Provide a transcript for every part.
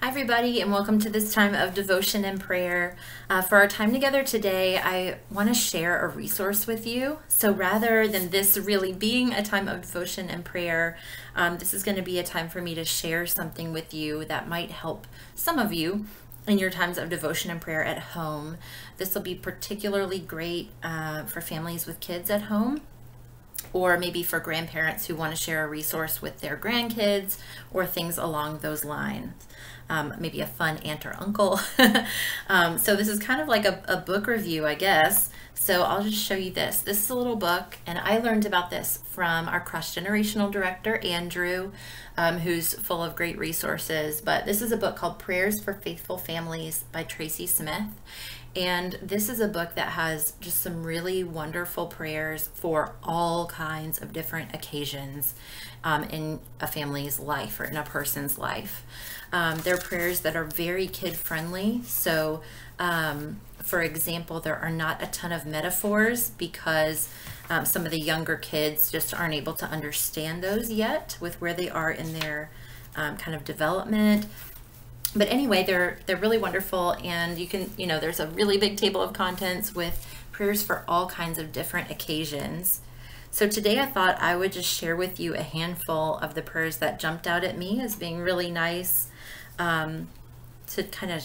Hi, everybody, and welcome to this time of devotion and prayer. Uh, for our time together today, I want to share a resource with you. So, rather than this really being a time of devotion and prayer, um, this is going to be a time for me to share something with you that might help some of you in your times of devotion and prayer at home. This will be particularly great uh, for families with kids at home or maybe for grandparents who want to share a resource with their grandkids or things along those lines um, maybe a fun aunt or uncle. um, so this is kind of like a, a book review, I guess. So I'll just show you this. This is a little book, and I learned about this from our cross generational director, Andrew, um, who's full of great resources. But this is a book called Prayers for Faithful Families by Traci Smith. And this is a book that has just some really wonderful prayers for all kinds of different occasions um, in a family's life or in a person's life. Um, they're prayers that are very kid friendly. So, um, for example, there are not a ton of metaphors because um, some of the younger kids just aren't able to understand those yet with where they are in their um, kind of development but anyway, they're they're really wonderful, and you can you know there's a really big table of contents with prayers for all kinds of different occasions. So today I thought I would just share with you a handful of the prayers that jumped out at me as being really nice um, to kind of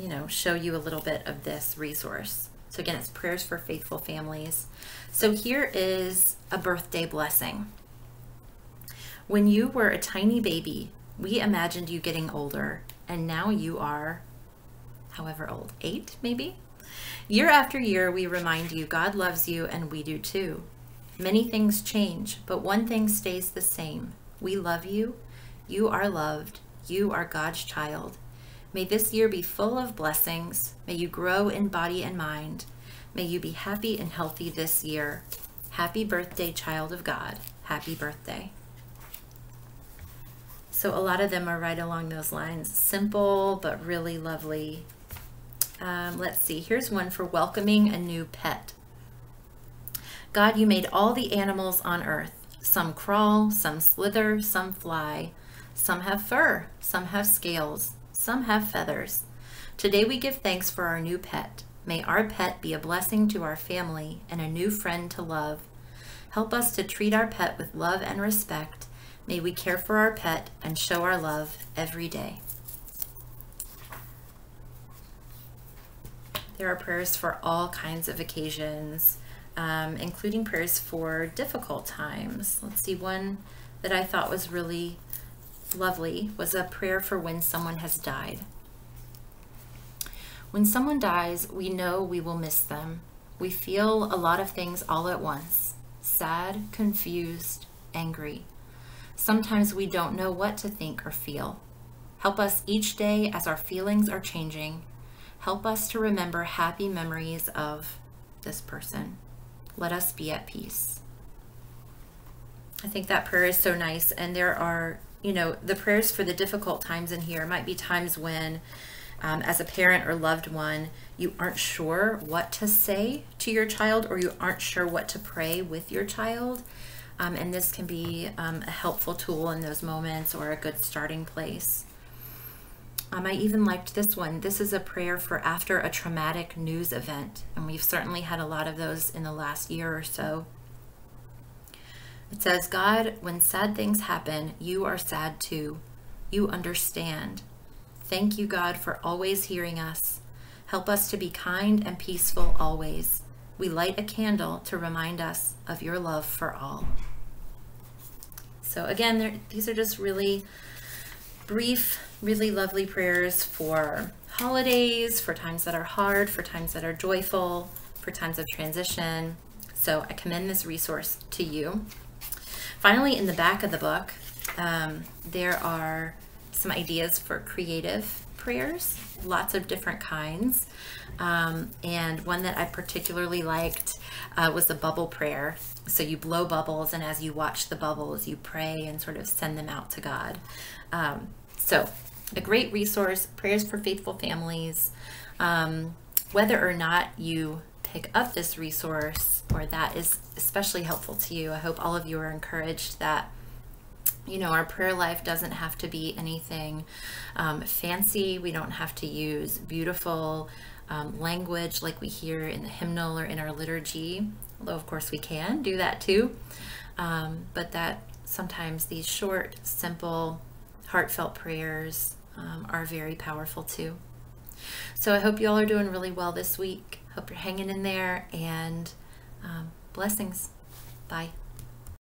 you know show you a little bit of this resource. So again, it's prayers for faithful families. So here is a birthday blessing. When you were a tiny baby, we imagined you getting older and now you are however old, eight maybe? Year after year, we remind you God loves you and we do too. Many things change, but one thing stays the same. We love you. You are loved. You are God's child. May this year be full of blessings. May you grow in body and mind. May you be happy and healthy this year. Happy birthday, child of God. Happy birthday. So a lot of them are right along those lines. Simple, but really lovely. Um, let's see, here's one for welcoming a new pet. God, you made all the animals on earth. Some crawl, some slither, some fly. Some have fur, some have scales, some have feathers. Today we give thanks for our new pet. May our pet be a blessing to our family and a new friend to love. Help us to treat our pet with love and respect May we care for our pet and show our love every day. There are prayers for all kinds of occasions, um, including prayers for difficult times. Let's see, one that I thought was really lovely was a prayer for when someone has died. When someone dies, we know we will miss them. We feel a lot of things all at once sad, confused, angry. Sometimes we don't know what to think or feel. Help us each day as our feelings are changing. Help us to remember happy memories of this person. Let us be at peace. I think that prayer is so nice. And there are, you know, the prayers for the difficult times in here might be times when, um, as a parent or loved one, you aren't sure what to say to your child or you aren't sure what to pray with your child. Um, and this can be um, a helpful tool in those moments or a good starting place. Um, I even liked this one. This is a prayer for after a traumatic news event, and we've certainly had a lot of those in the last year or so. It says, God, when sad things happen, you are sad too. You understand. Thank you, God, for always hearing us. Help us to be kind and peaceful always. We light a candle to remind us of your love for all. So again, these are just really brief, really lovely prayers for holidays, for times that are hard, for times that are joyful, for times of transition. So I commend this resource to you. Finally, in the back of the book, um, there are some ideas for creative prayers, lots of different kinds. Um, and one that I particularly liked uh, was the bubble prayer. So you blow bubbles, and as you watch the bubbles, you pray and sort of send them out to God. Um, so, a great resource, prayers for faithful families. Um, whether or not you pick up this resource or that is especially helpful to you, I hope all of you are encouraged that you know, our prayer life doesn't have to be anything um, fancy. We don't have to use beautiful um, language like we hear in the hymnal or in our liturgy, although, of course, we can do that too. Um, but that sometimes these short, simple, heartfelt prayers um, are very powerful too. So I hope you all are doing really well this week. Hope you're hanging in there and um, blessings. Bye.